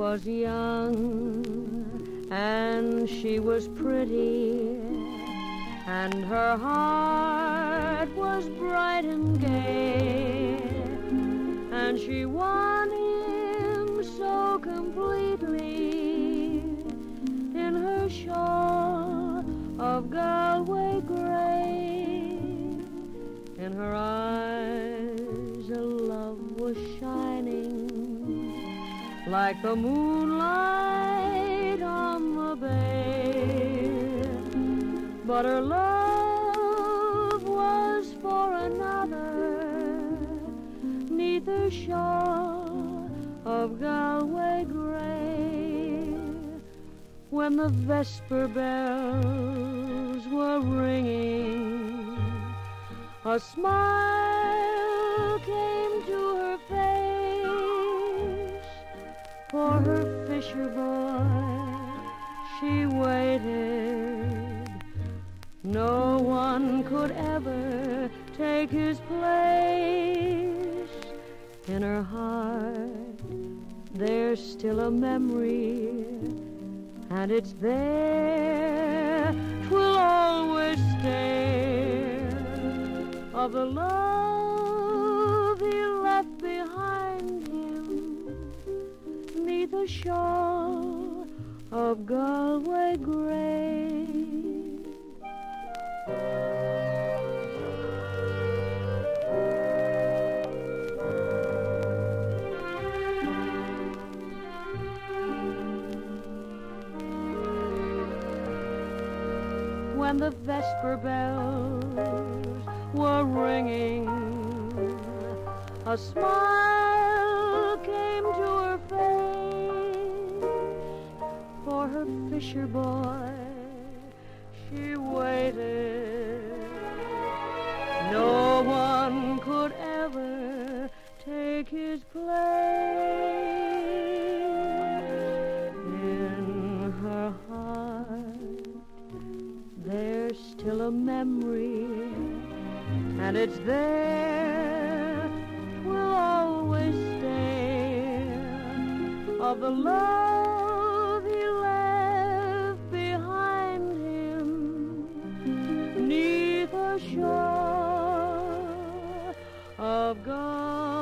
was young and she was pretty, and her heart was bright and gay, and she won him so completely in her shawl of Galway gray, in her eyes like the moonlight on the bay. But her love was for another, neath the shawl of Galway gray. When the vesper bells were ringing, a smile waited. No one could ever take his place in her heart. There's still a memory, and it's there. Twill always stay of the love he left behind him neath the shawl of Galway gray. When the vesper bells were ringing, a smile her fisher boy. She waited. No one could ever take his place in her heart. There's still a memory, and it's there will always stay of the love of God.